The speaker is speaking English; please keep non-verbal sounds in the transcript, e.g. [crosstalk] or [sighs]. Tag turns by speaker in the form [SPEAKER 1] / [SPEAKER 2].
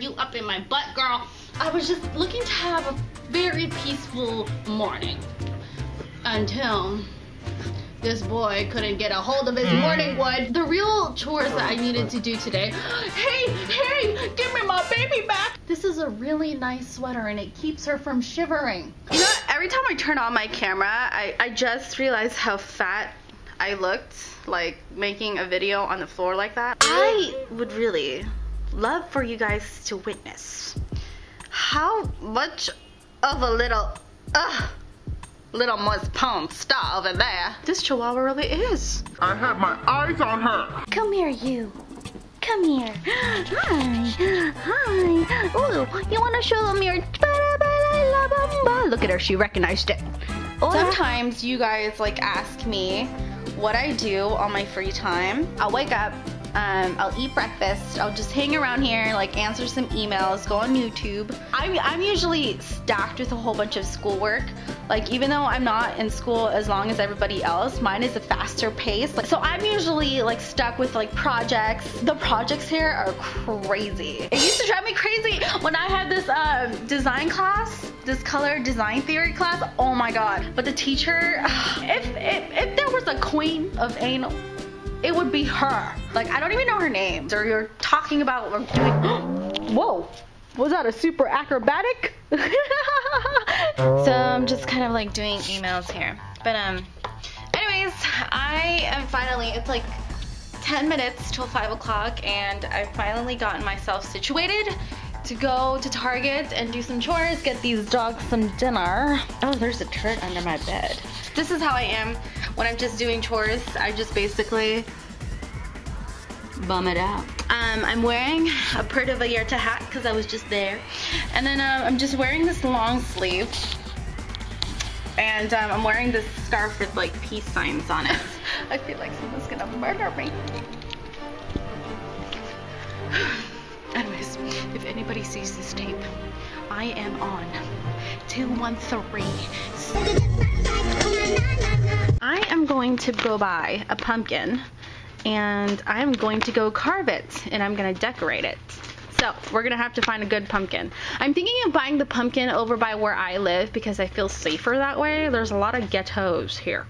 [SPEAKER 1] you up in my butt, girl. I was just looking to have a very peaceful morning until this boy couldn't get a hold of his mm-hmm. morning wood. The real chores that I needed to do today. [gasps] Hey, hey, give me my baby back. This is a really nice sweater and it keeps her from shivering.
[SPEAKER 2] You know, every time I turn on my camera, I, I just realize how fat I looked, like making a video on the floor like that. I would really love for you guys to witness how much of a little, ugh, little Miss Pone star over there this chihuahua really is.
[SPEAKER 3] I have my eyes on her.
[SPEAKER 4] Come here, you. Come here. Hi. Hi. Ooh, you want to show them your... Look at her, she recognized it. Hola.
[SPEAKER 2] Sometimes you guys like ask me what I do on my free time. I'll wake up, um, I'll eat breakfast, I'll just hang around here, like answer some emails, go on YouTube. I'm, I'm usually stacked with a whole bunch of schoolwork. Like even though I'm not in school as long as everybody else, mine is a faster pace. Like, so I'm usually like stuck with like projects. The projects here are crazy. It used to drive me crazy when I had this um, design class, this color design theory class. Oh my god. But the teacher, [sighs] if, if, if there was a queen of anal, it would be her. Like, I don't even know her name. Or you're talking about, or doing, [gasps] whoa, was that a super acrobatic? [laughs] so I'm just kind of like doing emails here. But um, anyways, I am finally, it's like 10 minutes till 5 o'clock and I've finally gotten myself situated to go to Target and do some chores, get these dogs some dinner. Oh, there's a turd under my bed. This is how I am when I'm just doing chores. I just basically bum it out. Um, I'm wearing [laughs] a Puerto Vallarta hat because I was just there. And then um, I'm just wearing this long sleeve. And um, I'm wearing this scarf with like peace signs on it. [laughs] I feel like someone's gonna murder me. [sighs] Anyways, if anybody sees this tape, I am on 213. Going to go buy a pumpkin and I'm going to go carve it and I'm gonna decorate it. So we're gonna have to find a good pumpkin. I'm thinking of buying the pumpkin over by where I live because I feel safer that way. There's a lot of ghettos here.